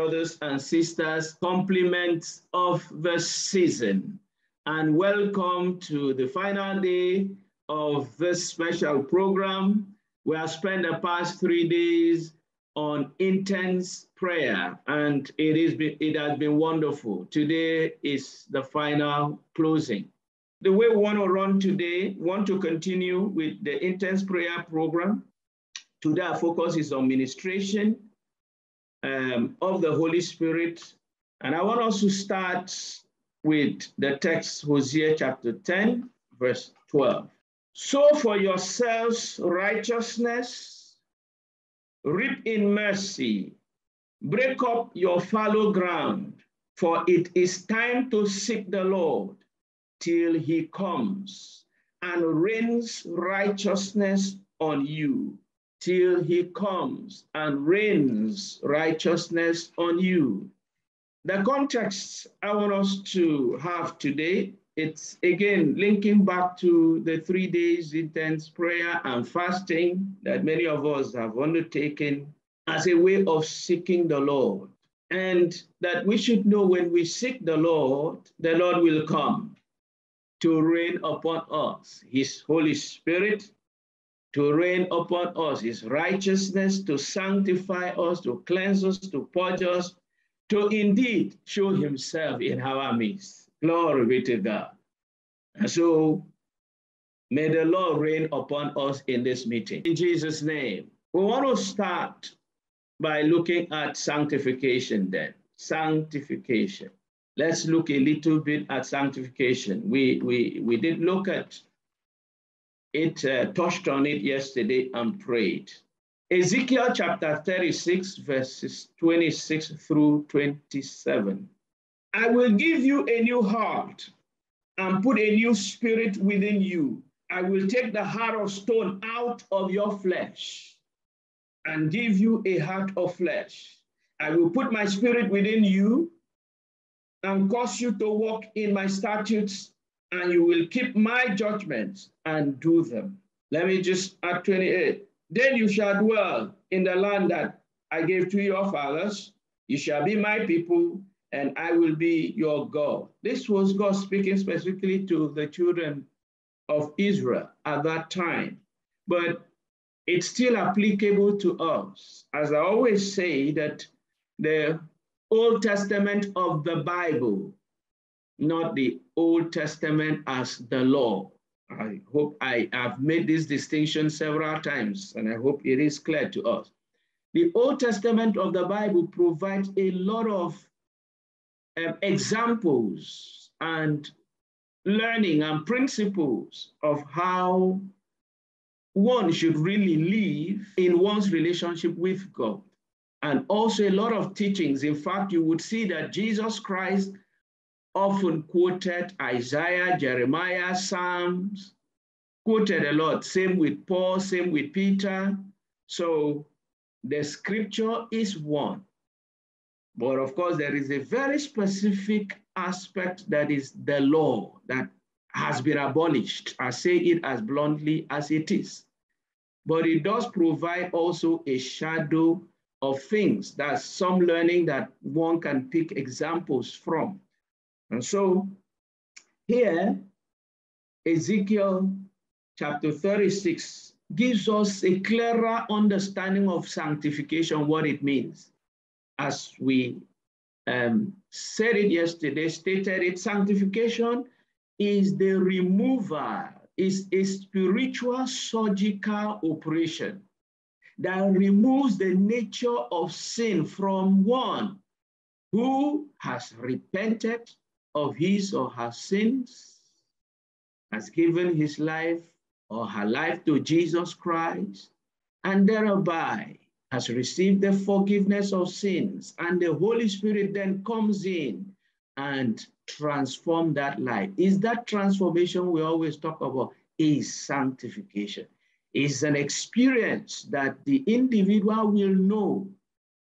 brothers and sisters, compliments of the season, and welcome to the final day of this special program. We have spent the past three days on intense prayer, and it, is, it has been wonderful. Today is the final closing. The way we want to run today, want to continue with the intense prayer program. Today, our focus is on ministration um, of the Holy Spirit. And I want us to start with the text, Hosea chapter 10, verse 12. Sow for yourselves righteousness, reap in mercy, break up your fallow ground, for it is time to seek the Lord till he comes and rains righteousness on you till he comes and rains righteousness on you. The context I want us to have today, it's again linking back to the three days intense prayer and fasting that many of us have undertaken as a way of seeking the Lord. And that we should know when we seek the Lord, the Lord will come to reign upon us. His Holy Spirit to reign upon us, his righteousness to sanctify us, to cleanse us, to purge us, to indeed show himself in our midst. Glory be to God. And so may the Lord reign upon us in this meeting. In Jesus' name, we want to start by looking at sanctification then. Sanctification. Let's look a little bit at sanctification. We, we, we did look at it uh, touched on it yesterday and prayed. Ezekiel chapter 36, verses 26 through 27. I will give you a new heart and put a new spirit within you. I will take the heart of stone out of your flesh and give you a heart of flesh. I will put my spirit within you and cause you to walk in my statutes and you will keep my judgments and do them. Let me just add 28. Then you shall dwell in the land that I gave to your fathers. You shall be my people, and I will be your God. This was God speaking specifically to the children of Israel at that time. But it's still applicable to us. As I always say, that the Old Testament of the Bible not the Old Testament as the law. I hope I have made this distinction several times, and I hope it is clear to us. The Old Testament of the Bible provides a lot of um, examples and learning and principles of how one should really live in one's relationship with God. And also a lot of teachings. In fact, you would see that Jesus Christ often quoted Isaiah, Jeremiah, Psalms, quoted a lot. Same with Paul, same with Peter. So the scripture is one. But of course, there is a very specific aspect that is the law that has been abolished. I say it as bluntly as it is. But it does provide also a shadow of things. That's some learning that one can pick examples from. And so here, Ezekiel chapter 36 gives us a clearer understanding of sanctification, what it means. As we um, said it yesterday, stated it, sanctification is the removal, is a spiritual surgical operation that removes the nature of sin from one who has repented of his or her sins, has given his life or her life to Jesus Christ, and thereby has received the forgiveness of sins, and the Holy Spirit then comes in and transform that life. Is that transformation we always talk about? Is sanctification. Is an experience that the individual will know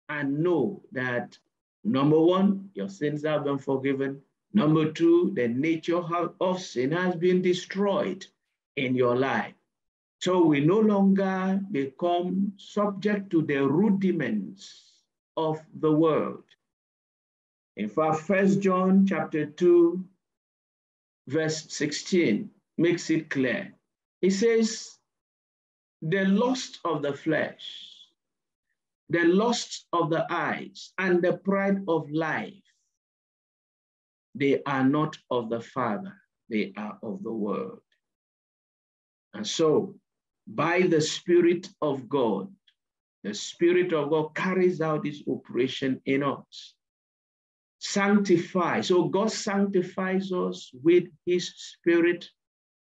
and know that number one, your sins have been forgiven. Number two, the nature of sin has been destroyed in your life. So we no longer become subject to the rudiments of the world. In fact, First John chapter 2, verse 16 makes it clear. It says, the lust of the flesh, the lust of the eyes, and the pride of life, they are not of the Father, they are of the world. And so, by the Spirit of God, the Spirit of God carries out this operation in us. Sanctify. So God sanctifies us with his Spirit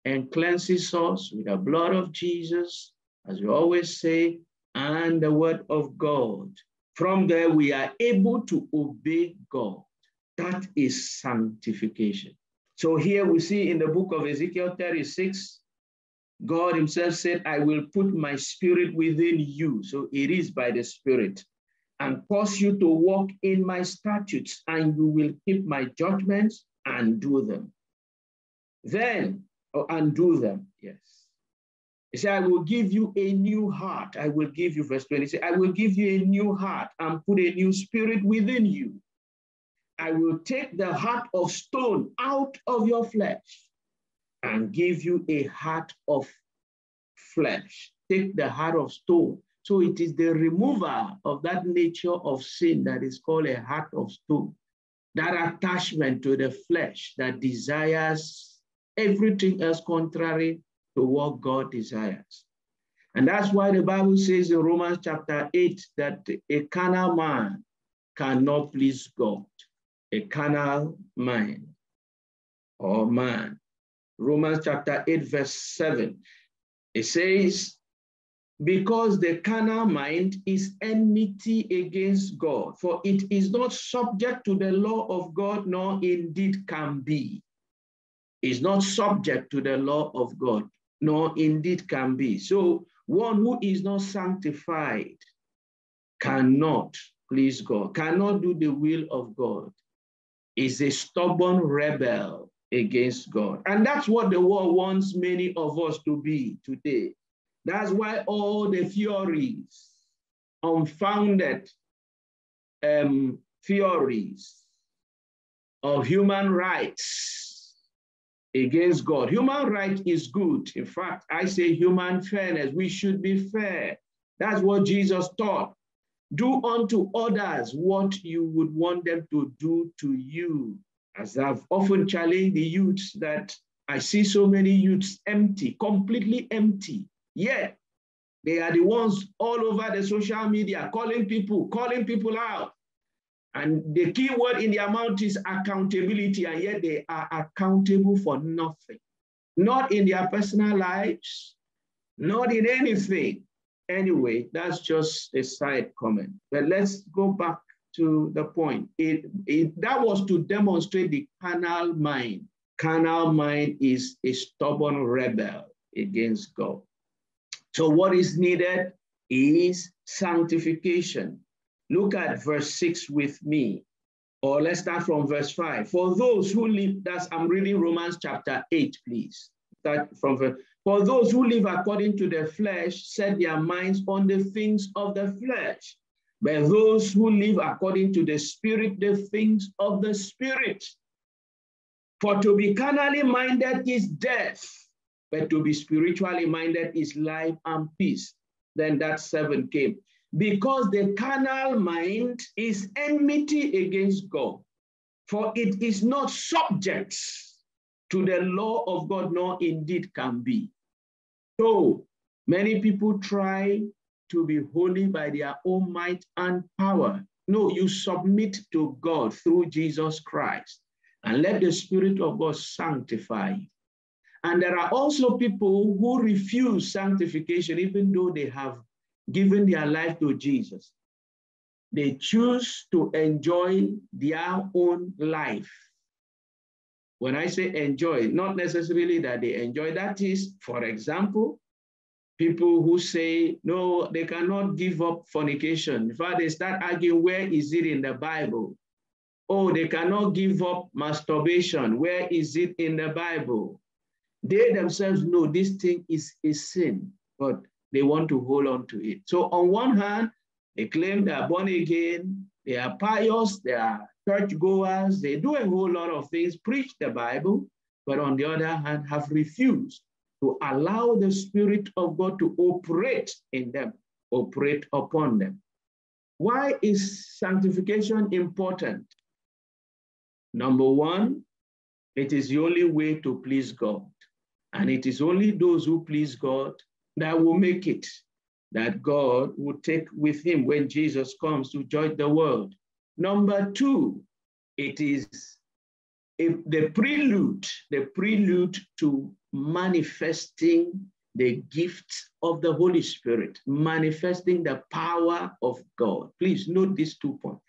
and cleanses us with the blood of Jesus, as we always say, and the word of God. From there, we are able to obey God. That is sanctification. So here we see in the book of Ezekiel 36, God himself said, I will put my spirit within you. So it is by the spirit and cause you to walk in my statutes and you will keep my judgments and do them. Then, oh, and do them, yes. He said, I will give you a new heart. I will give you, verse 20, say, I will give you a new heart and put a new spirit within you. I will take the heart of stone out of your flesh and give you a heart of flesh. Take the heart of stone. So it is the removal of that nature of sin that is called a heart of stone. That attachment to the flesh that desires everything else contrary to what God desires. And that's why the Bible says in Romans chapter 8 that a carnal man cannot please God. A carnal mind or man Romans chapter 8, verse 7. It says, because the carnal mind is enmity against God, for it is not subject to the law of God, nor indeed can be. Is not subject to the law of God, nor indeed can be. So one who is not sanctified cannot please God, cannot do the will of God, is a stubborn rebel against God. And that's what the world wants many of us to be today. That's why all the theories, unfounded um, theories of human rights against God. Human right is good. In fact, I say human fairness. We should be fair. That's what Jesus taught. Do unto others what you would want them to do to you as I've often challenged the youths that I see so many youths empty, completely empty. Yet they are the ones all over the social media calling people, calling people out. And the key word in their mouth is accountability, and yet they are accountable for nothing. Not in their personal lives, not in anything. Anyway, that's just a side comment. But let's go back to the point. It, it, that was to demonstrate the carnal mind. Carnal mind is a stubborn rebel against God. So what is needed is sanctification. Look at verse 6 with me. Or let's start from verse 5. For those who live, that's I'm reading Romans chapter 8, please. Start from verse. For those who live according to the flesh set their minds on the things of the flesh. But those who live according to the Spirit, the things of the Spirit. For to be carnally minded is death, but to be spiritually minded is life and peace. Then that seven came. Because the carnal mind is enmity against God, for it is not subject to the law of God, nor indeed can be. So many people try to be holy by their own might and power. No, you submit to God through Jesus Christ and let the Spirit of God sanctify you. And there are also people who refuse sanctification, even though they have given their life to Jesus. They choose to enjoy their own life. When I say enjoy, not necessarily that they enjoy, that is, for example, people who say, no, they cannot give up fornication. In fact, they start arguing, where is it in the Bible? Oh, they cannot give up masturbation. Where is it in the Bible? They themselves know this thing is a sin, but they want to hold on to it. So on one hand, they claim they are born again, they are pious, they are churchgoers, they do a whole lot of things, preach the Bible, but on the other hand, have refused to allow the Spirit of God to operate in them, operate upon them. Why is sanctification important? Number one, it is the only way to please God. And it is only those who please God that will make it, that God will take with him when Jesus comes to judge the world. Number two, it is the prelude, the prelude to manifesting the gift of the Holy Spirit, manifesting the power of God. Please note these two points.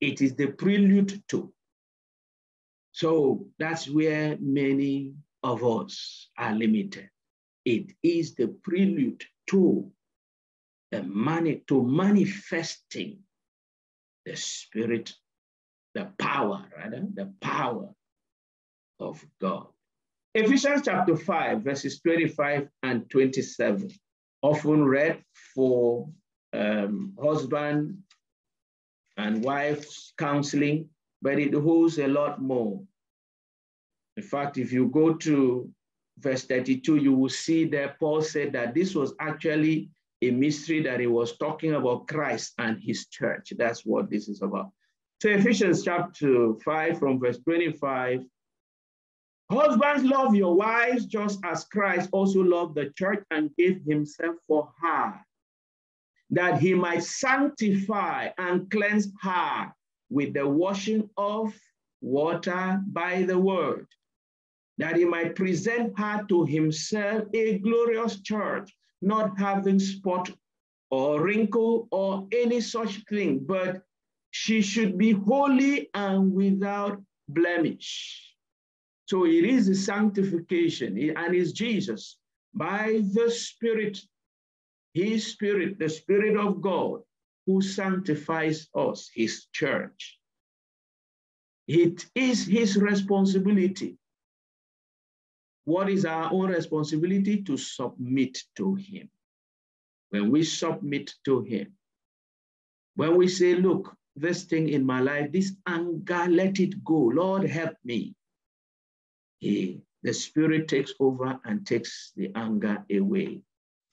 It is the prelude to. So that's where many of us are limited. It is the prelude to the mani- to manifesting the spirit, the power, rather, the power of God. Ephesians chapter 5, verses 25 and 27, often read for um, husband and wife's counseling, but it holds a lot more. In fact, if you go to verse 32, you will see that Paul said that this was actually a mystery that he was talking about Christ and his church. That's what this is about. So Ephesians chapter 5 from verse 25. Husbands, love your wives just as Christ also loved the church and gave himself for her, that he might sanctify and cleanse her with the washing of water by the word that he might present her to himself a glorious church, not having spot or wrinkle or any such thing, but she should be holy and without blemish. So it is the sanctification, and it's Jesus by the Spirit, His Spirit, the Spirit of God, who sanctifies us, His church. It is His responsibility what is our own responsibility? To submit to Him. When we submit to Him, when we say, Look, this thing in my life, this anger, let it go. Lord, help me. He, the Spirit takes over and takes the anger away.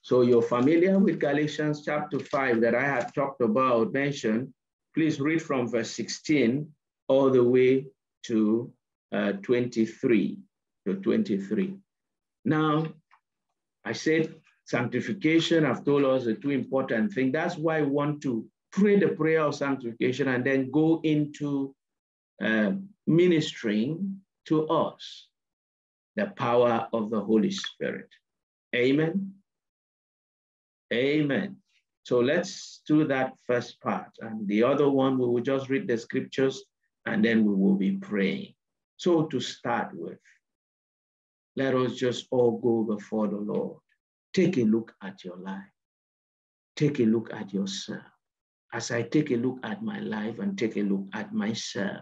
So you're familiar with Galatians chapter 5 that I had talked about, mentioned. Please read from verse 16 all the way to uh, 23 to 23. Now, I said sanctification, I've told us the two important things. That's why I want to pray the prayer of sanctification and then go into uh, ministering to us the power of the Holy Spirit. Amen. Amen. So let's do that first part. And the other one, we will just read the scriptures and then we will be praying. So to start with, let us just all go before the Lord. Take a look at your life. Take a look at yourself. As I take a look at my life and take a look at myself,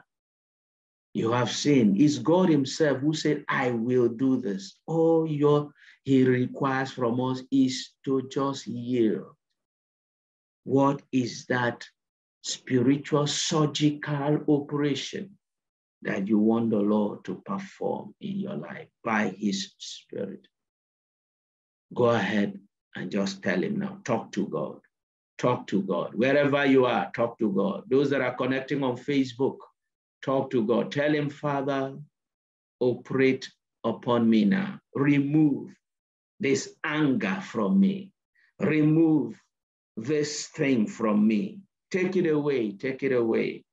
you have seen it's God Himself who said, I will do this. All your He requires from us is to just yield. What is that spiritual surgical operation that you want the Lord to perform in your life by His Spirit. Go ahead and just tell Him now. Talk to God. Talk to God. Wherever you are, talk to God. Those that are connecting on Facebook, talk to God. Tell Him, Father, operate upon me now. Remove this anger from me. Remove this thing from me. Take it away. Take it away.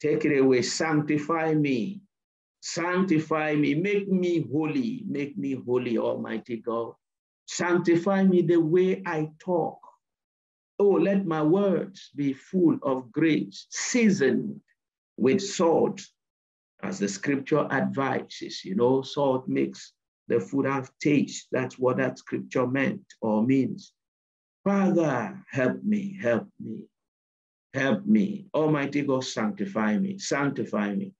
Take it away. Sanctify me. Sanctify me. Make me holy. Make me holy, Almighty God. Sanctify me the way I talk. Oh, let my words be full of grace, seasoned with salt, as the scripture advises. You know, salt makes the food have taste. That's what that scripture meant or means. Father, help me, help me. Help me. Almighty God, sanctify me. Sanctify me.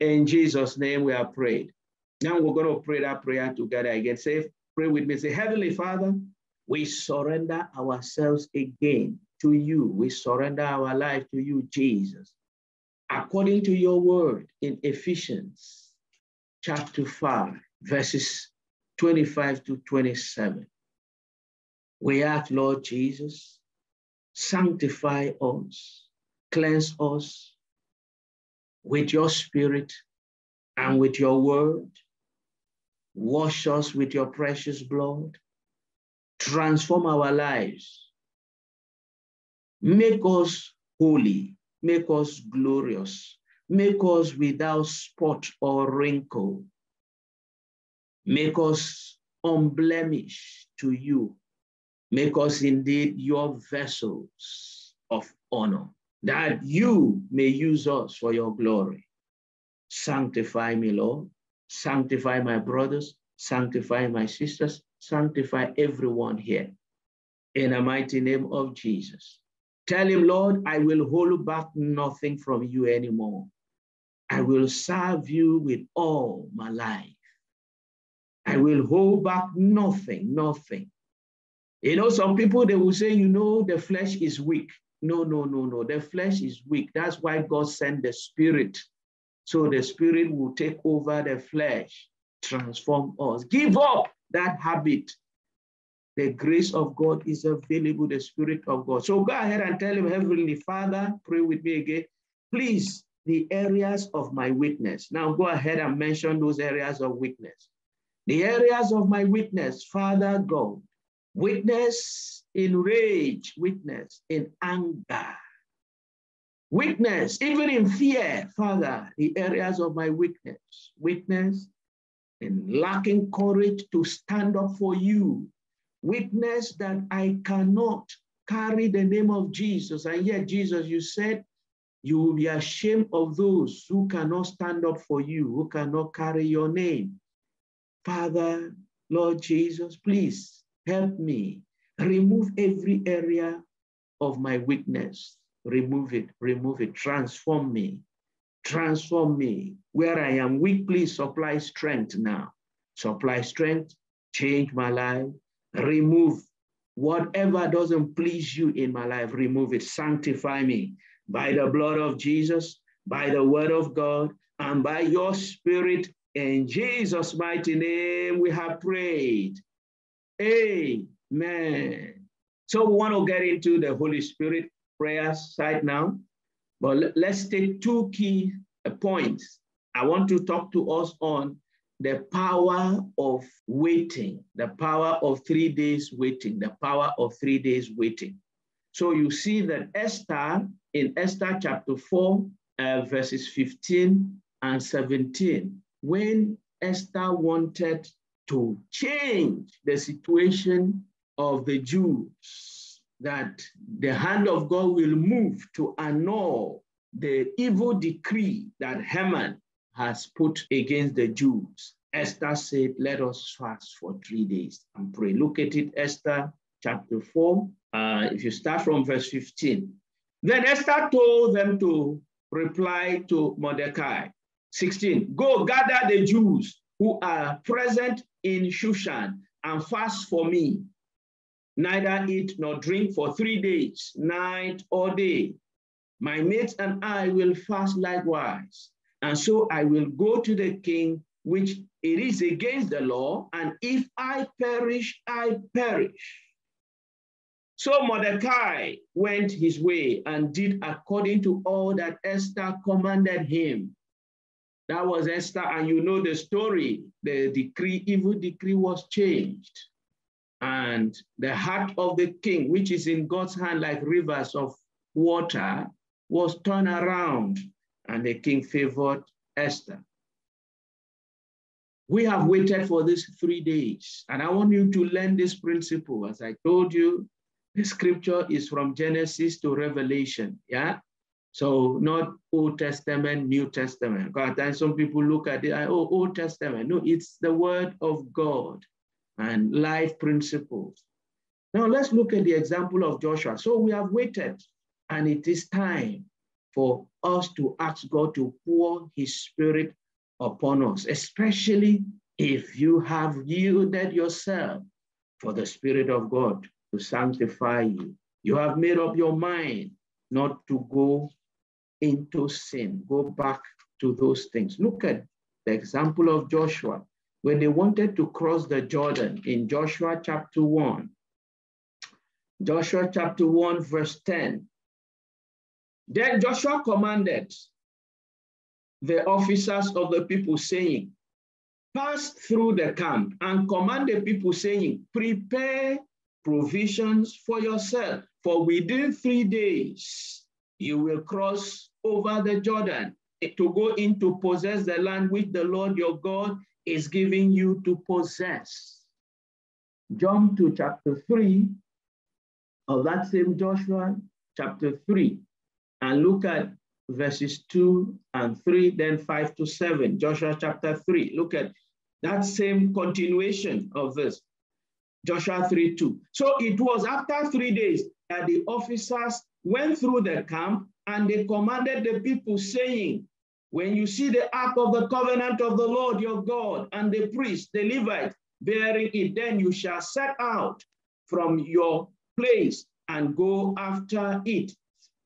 In Jesus' name we are prayed. Now we're going to pray that prayer together again. Say, pray with me. Say, Heavenly Father, we surrender ourselves again to you. We surrender our life to you, Jesus. according to your word in Ephesians chapter 5, verses 25 to 27. We ask, Lord Jesus, sanctify us, cleanse us with your spirit and with your word. Wash us with your precious blood. Transform our lives. Make us holy. Make us glorious. Make us without spot or wrinkle. Make us unblemished to you. Make us indeed your vessels of honor, that you may use us for your glory. Sanctify me, Lord. Sanctify my brothers. Sanctify my sisters. Sanctify everyone here. In the mighty name of Jesus. Tell him, Lord, I will hold back nothing from you anymore. I will serve you with all my life. I will hold back nothing, nothing. You know, some people, they will say, you know, the flesh is weak. No, no, no, no. The flesh is weak. That's why God sent the spirit. So the spirit will take over the flesh, transform us. Give up that habit. The grace of God is available, the spirit of God. So go ahead and tell him, Heavenly Father, pray with me again. Please, the areas of my weakness. Now go ahead and mention those areas of weakness. The areas of my weakness, Father God, weakness in rage, weakness in anger, weakness even in fear, Father, the areas of my weakness, weakness in lacking courage to stand up for you, weakness that I cannot carry the name of Jesus. And yet, Jesus, you said you will be ashamed of those who cannot stand up for you, who cannot carry your name. Father, Lord Jesus, please help me. Remove every area of my weakness. Remove it, remove it. Transform me. Transform me. Where I am weak, please supply strength now. Supply strength, change my life, remove whatever doesn't please you in my life, remove it. Sanctify me by the blood of Jesus, by the word of God, and by your spirit in Jesus' mighty name, we have prayed. Amen. So we want to get into the Holy Spirit prayer side now. But let's take two key uh, points. I want to talk to us on the power of waiting, the power of three days waiting, the power of three days waiting. So you see that Esther, in Esther chapter 4, uh, verses 15 and 17, when Esther wanted to change the situation of the Jews, that the hand of God will move to annul the evil decree that Haman has put against the Jews. Esther said, Let us fast for three days and pray. Look at it, Esther chapter 4. Uh, if you start from verse 15. Then Esther told them to reply to Mordecai 16, go gather the Jews who are present in Shushan and fast for me. Neither eat nor drink for three days, night or day. My mates and I will fast likewise. And so I will go to the king, which it is against the law. And if I perish, I perish. So Mordecai went his way and did according to all that Esther commanded him. That was Esther, and you know the story. The decree, evil decree was changed. And the heart of the king, which is in God's hand like rivers of water, was turned around, and the king favored Esther. We have waited for these three days, and I want you to learn this principle. As I told you, the scripture is from Genesis to Revelation. Yeah. So not Old Testament, New Testament. Because some people look at it, oh, Old Testament. No, it's the word of God and life principles. Now let's look at the example of Joshua. So we have waited and it is time for us to ask God to pour his spirit upon us, especially if you have yielded yourself for the spirit of God to sanctify you. You have made up your mind not to go into sin. Go back to those things. Look at the example of Joshua when they wanted to cross the Jordan in Joshua chapter 1. Joshua chapter 1, verse 10. Then Joshua commanded the officers of the people, saying, Pass through the camp and command the people, saying, Prepare provisions for yourself, for within three days you will cross over the Jordan to go in to possess the land which the Lord your God is giving you to possess. Jump to chapter 3 of that same Joshua, chapter 3, and look at verses 2 and 3, then 5 to 7. Joshua chapter 3. Look at that same continuation of this. Joshua 3 2. So it was after three days that the officers went through the camp and they commanded the people, saying, When you see the ark of the covenant of the Lord your God and the priest, the Levite, bearing it, then you shall set out from your place and go after it.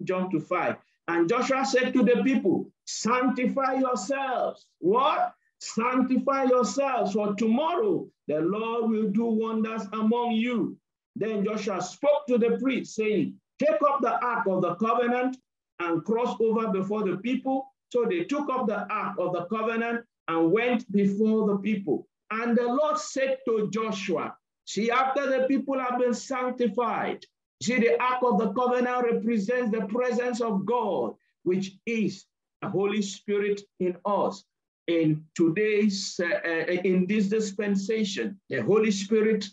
John to 5. And Joshua said to the people, Sanctify yourselves. What? Sanctify yourselves, for tomorrow the Lord will do wonders among you. Then Joshua spoke to the priest, saying, Take up the ark of the covenant and cross over before the people. So they took up the ark of the covenant and went before the people. And the Lord said to Joshua, See, after the people have been sanctified, see, the ark of the covenant represents the presence of God, which is the Holy Spirit in us. In today's, uh, uh, in this dispensation, the Holy Spirit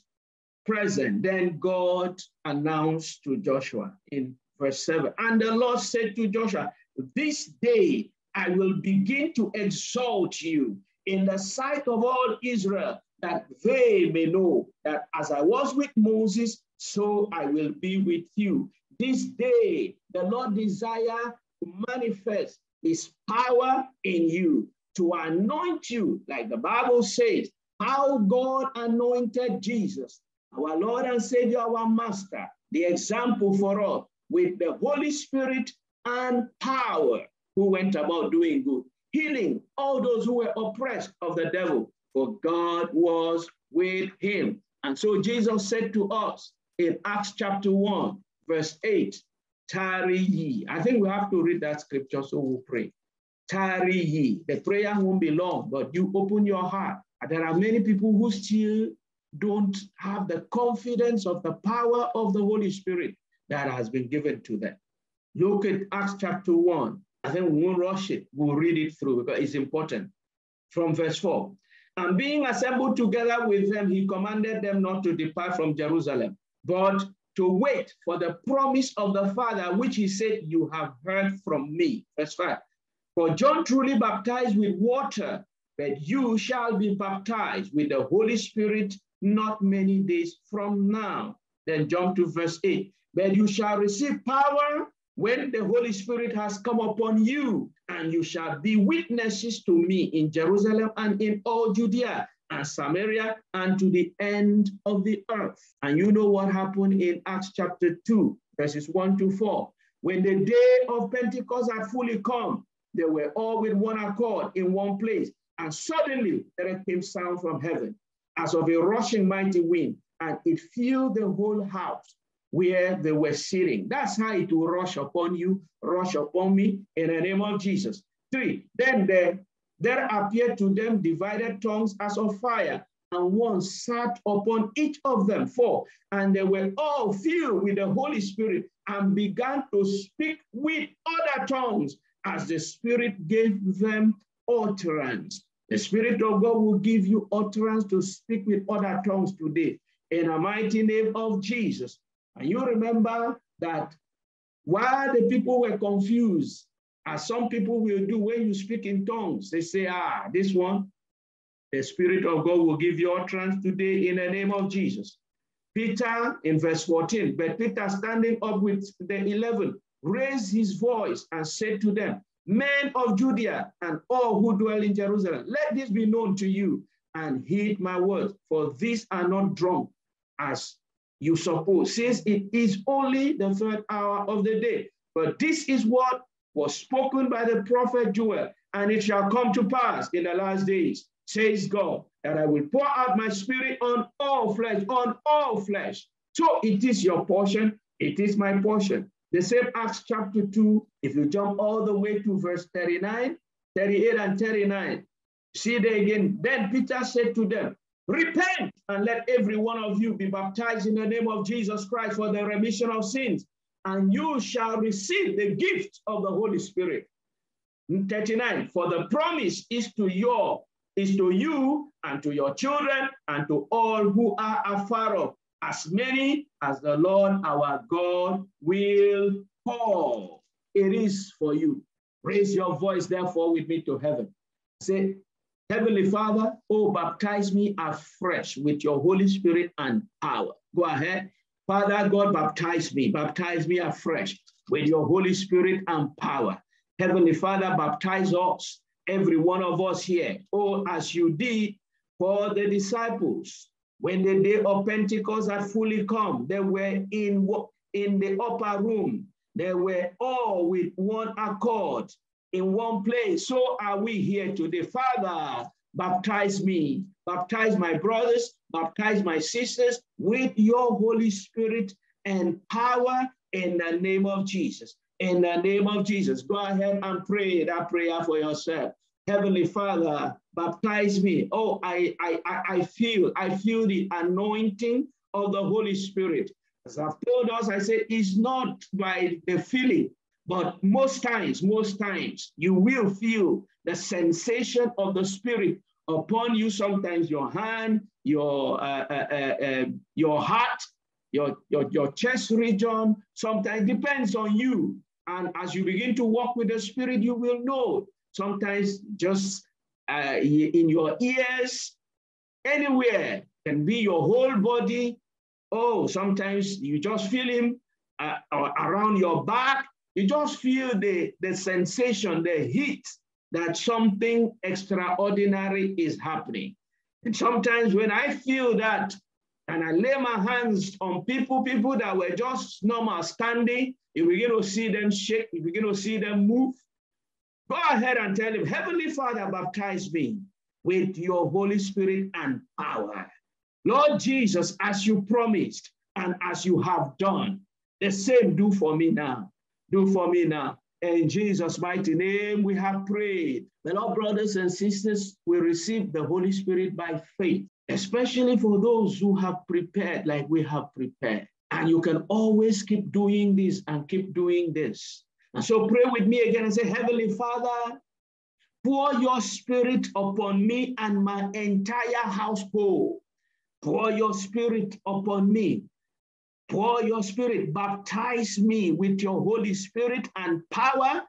present. Then God announced to Joshua in verse 7 And the Lord said to Joshua, This day I will begin to exalt you in the sight of all Israel, that they may know that as I was with Moses, so I will be with you. This day the Lord desire to manifest his power in you, to anoint you, like the Bible says, how God anointed Jesus our Lord and Savior, our Master, the example for us with the Holy Spirit and power who went about doing good, healing all those who were oppressed of the devil, for God was with him. And so Jesus said to us in Acts chapter 1, verse 8, tarry ye. I think we have to read that scripture so we'll pray. Tarry ye. The prayer won't be long, but you open your heart. There are many people who still don't have the confidence of the power of the Holy Spirit that has been given to them. Look at Acts chapter 1. I think we won't rush it. We'll read it through because it's important. From verse 4. And being assembled together with them, he commanded them not to depart from Jerusalem, but to wait for the promise of the Father, which he said, You have heard from me. Verse 5. For John truly baptized with water, but you shall be baptized with the Holy Spirit not many days from now. Then jump to verse 8. But you shall receive power when the Holy Spirit has come upon you, and you shall be witnesses to me in Jerusalem and in all Judea and Samaria and to the end of the earth. And you know what happened in Acts chapter 2, verses 1 to 4. When the day of Pentecost had fully come, they were all with one accord in one place. And suddenly there came sound from heaven as of a rushing mighty wind, and it filled the whole house where they were sitting. That's how it will rush upon you, rush upon me in the name of Jesus. Three, then there, there appeared to them divided tongues as of fire, and one sat upon each of them. Four, and they were all filled with the Holy Spirit and began to speak with other tongues as the Spirit gave them utterance. The Spirit of God will give you utterance to speak with other tongues today in the mighty name of Jesus. And you remember that while the people were confused, as some people will do when you speak in tongues, they say, ah, this one, the Spirit of God will give you utterance today in the name of Jesus. Peter in verse 14, but Peter standing up with the 11 raised his voice and said to them, Men of Judea and all who dwell in Jerusalem, let this be known to you and heed my words, for these are not drunk as you suppose, since it is only the third hour of the day. But this is what was spoken by the prophet Joel, and it shall come to pass in the last days, says God, that I will pour out my spirit on all flesh, on all flesh. So it is your portion, it is my portion. The same Acts chapter 2, if you jump all the way to verse 39, 38 and 39, see there again. Then Peter said to them, Repent and let every one of you be baptized in the name of Jesus Christ for the remission of sins, and you shall receive the gift of the Holy Spirit. 39, for the promise is to your is to you and to your children and to all who are afar off, as many as the Lord our God will call. It is for you. Raise your voice, therefore, with me to heaven. Say, Heavenly Father, oh, baptize me afresh with your Holy Spirit and power. Go ahead. Father God, baptize me, baptize me afresh with your Holy Spirit and power. Heavenly Father, baptize us, every one of us here, oh, as you did for the disciples. When the day of Pentecost had fully come, they were in, in the upper room. They were all with one accord in one place. So are we here today. Father, baptize me, baptize my brothers, baptize my sisters with your Holy Spirit and power in the name of Jesus. In the name of Jesus, go ahead and pray that prayer for yourself. Heavenly Father, baptize me. Oh, I, I, I feel, I feel the anointing of the Holy Spirit. As I've told us, I said, it's not by the feeling, but most times, most times, you will feel the sensation of the Spirit upon you. Sometimes your hand, your uh, uh, uh, um, your heart, your, your, your chest region. Sometimes depends on you. And as you begin to walk with the Spirit, you will know. Sometimes just uh, in your ears, anywhere can be your whole body. Oh, sometimes you just feel him uh, around your back. You just feel the, the sensation, the heat that something extraordinary is happening. And sometimes when I feel that and I lay my hands on people, people that were just normal standing, you begin to see them shake, you begin to see them move. Go ahead and tell him, Heavenly Father, baptize me with your Holy Spirit and power. Lord Jesus, as you promised and as you have done, the same do for me now. Do for me now. In Jesus' mighty name, we have prayed. Beloved brothers and sisters, we receive the Holy Spirit by faith, especially for those who have prepared like we have prepared. And you can always keep doing this and keep doing this. And so pray with me again and say, Heavenly Father, pour your spirit upon me and my entire household. Pour your spirit upon me pour your spirit, baptize me with your Holy Spirit and power.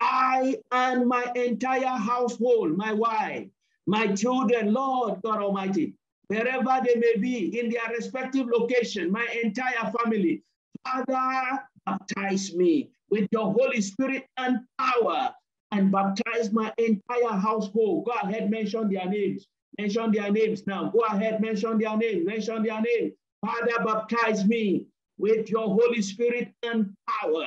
I and my entire household, my wife, my children, Lord God Almighty, wherever they may be in their respective location, my entire family, Father, baptize me with your Holy Spirit and power and baptize my entire household. Go ahead, mention their names. Mention their names now. Go ahead, mention their names. Mention their names. Father, baptize me with your Holy Spirit and power.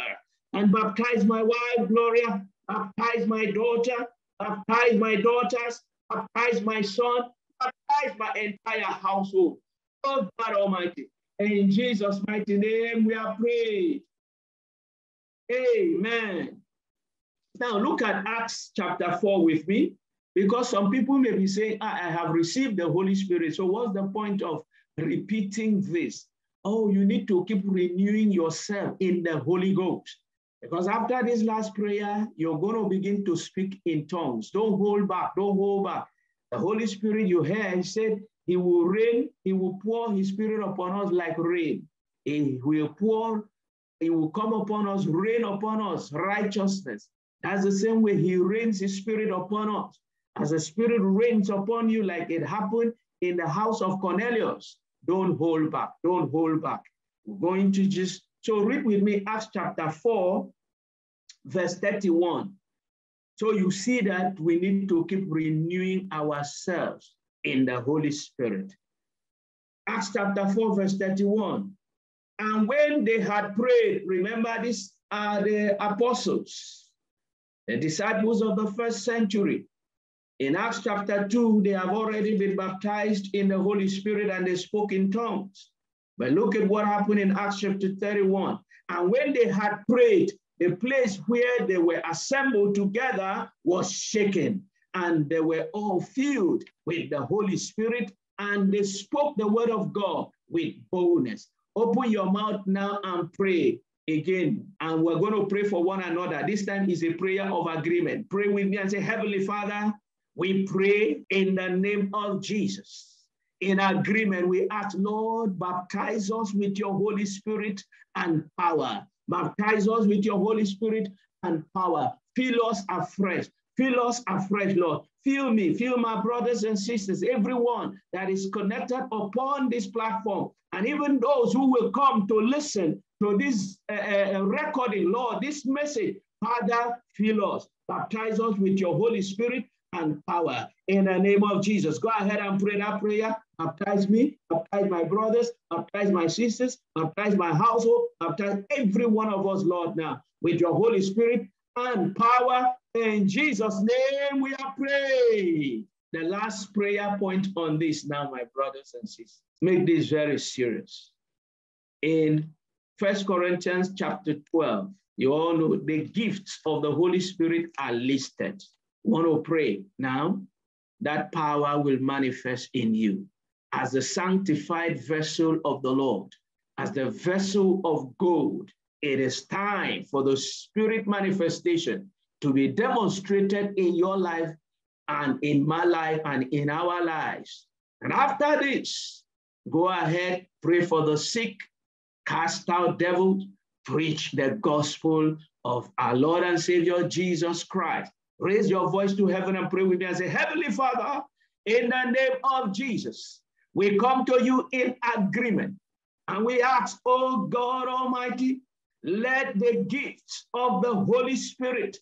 And baptize my wife, Gloria. Baptize my daughter. Baptize my daughters. Baptize my son. Baptize my entire household. Oh God Almighty. In Jesus' mighty name we are prayed. Amen. Now look at Acts chapter 4 with me, because some people may be saying, ah, I have received the Holy Spirit. So what's the point of repeating this. Oh, you need to keep renewing yourself in the Holy Ghost. Because after this last prayer, you're going to begin to speak in tongues. Don't hold back. Don't hold back. The Holy Spirit you hear, he said he will rain, he will pour his spirit upon us like rain. He will pour, he will come upon us, rain upon us, righteousness. That's the same way he rains his spirit upon us. As the spirit rains upon you, like it happened in the house of Cornelius. Don't hold back. Don't hold back. We're going to just, so read with me Acts chapter 4, verse 31. So you see that we need to keep renewing ourselves in the Holy Spirit. Acts chapter 4, verse 31. And when they had prayed, remember these are the apostles. The disciples of the first century, in Acts chapter 2, they have already been baptized in the Holy Spirit and they spoke in tongues. But look at what happened in Acts chapter 31. And when they had prayed, the place where they were assembled together was shaken, and they were all filled with the Holy Spirit, and they spoke the word of God with boldness. Open your mouth now and pray again. And we're going to pray for one another. This time is a prayer of agreement. Pray with me and say, Heavenly Father, we pray in the name of Jesus. In agreement, we ask, Lord, baptize us with your Holy Spirit and power. Baptize us with your Holy Spirit and power. Fill us afresh. Fill us afresh, Lord. Fill me, fill my brothers and sisters, everyone that is connected upon this platform, and even those who will come to listen to this uh, uh, recording, Lord, this message. Father, fill us. Baptize us with your Holy Spirit and power in the name of Jesus. Go ahead and pray that prayer. Baptize me, baptize my brothers, baptize my sisters, baptize my household, baptize every one of us, Lord, now with your Holy Spirit and power. In Jesus' name we are praying. The last prayer point on this now, my brothers and sisters. Make this very serious. In First Corinthians chapter 12, you all know the gifts of the Holy Spirit are listed want to pray now, that power will manifest in you as the sanctified vessel of the Lord, as the vessel of gold. It is time for the spirit manifestation to be demonstrated in your life and in my life and in our lives. And after this, go ahead, pray for the sick, cast out devils, preach the gospel of our Lord and Savior Jesus Christ. Raise your voice to heaven and pray with me and say, Heavenly Father, in the name of Jesus, we come to you in agreement and we ask, oh God Almighty, let the gifts of the Holy Spirit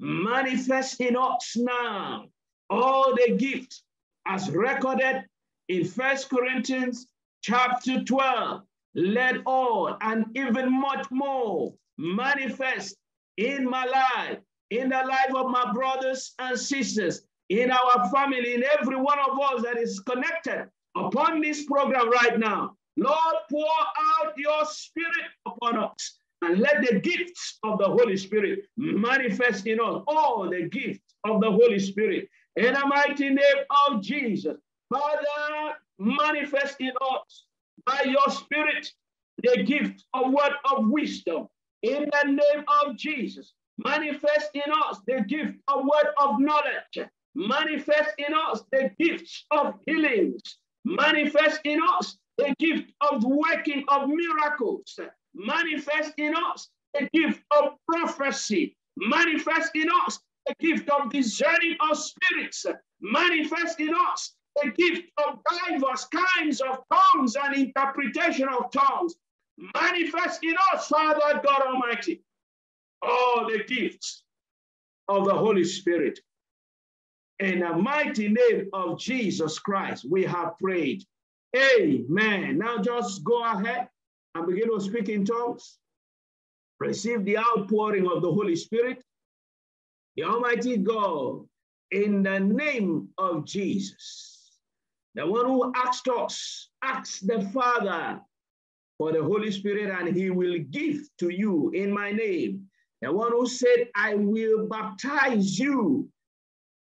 manifest in us now. All the gifts as recorded in First Corinthians chapter 12, let all and even much more manifest in my life in the life of my brothers and sisters, in our family, in every one of us that is connected upon this program right now. Lord, pour out your spirit upon us and let the gifts of the Holy Spirit manifest in us. All the gifts of the Holy Spirit. In the mighty name of Jesus. Father, manifest in us by your spirit the gift of word of wisdom. In the name of Jesus. Manifest in us the gift of word of knowledge. Manifest in us the gifts of healings. Manifest in us the gift of working of miracles. Manifest in us the gift of prophecy. Manifest in us the gift of discerning of spirits. Manifest in us the gift of diverse kinds of tongues and interpretation of tongues. Manifest in us, Father God Almighty, all the gifts of the Holy Spirit. In the mighty name of Jesus Christ, we have prayed. Amen. Now just go ahead and begin to speak in tongues. Receive the outpouring of the Holy Spirit. The Almighty God, in the name of Jesus, the one who asked us, asked the Father for the Holy Spirit, and he will give to you in my name the one who said, I will baptize you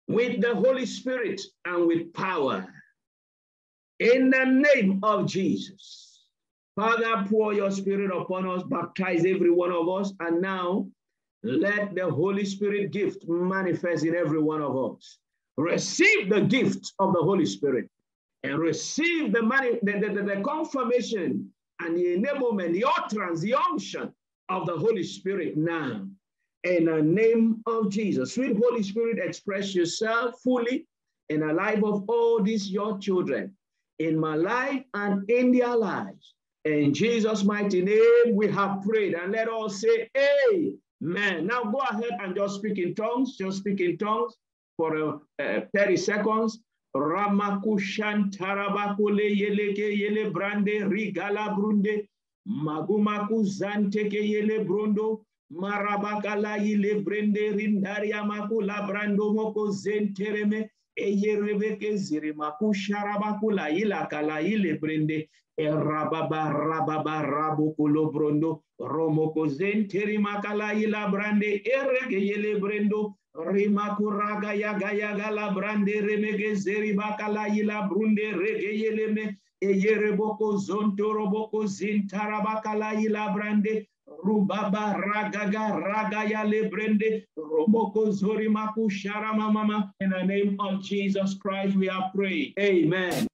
with the Holy Spirit and with power. In the name of Jesus. Father, pour your spirit upon us, baptize every one of us, and now let the Holy Spirit gift manifest in every one of us. Receive the gift of the Holy Spirit and receive the, money, the, the, the, confirmation and the enablement, the utterance, the unction of the Holy Spirit now. In the name of Jesus. Sweet Holy Spirit, express yourself fully in the life of all these your children, in my life and in their lives. In Jesus' mighty name, we have prayed. And let us say, Amen. Now go ahead and just speak in tongues. Just speak in tongues for uh, uh, 30 seconds. Ramakushantarabakule yeleke yele brande rigala brunde Magumaku zanteke yele brondo, marabakala yile brende rindaria makula brando moko zentereme eyerebeke ziri makusharabakula yila kala ile brende erababa rababa rabukulo brondo romoko zenteri makala yila brande erege yele brendo rimakuraga yaga yaga la brande remege ziri bakala yila brunde rege yeleme rubaba ragaga ragaya lebrende roboko zori maku sharama mama in the name of Jesus Christ we are praying. Amen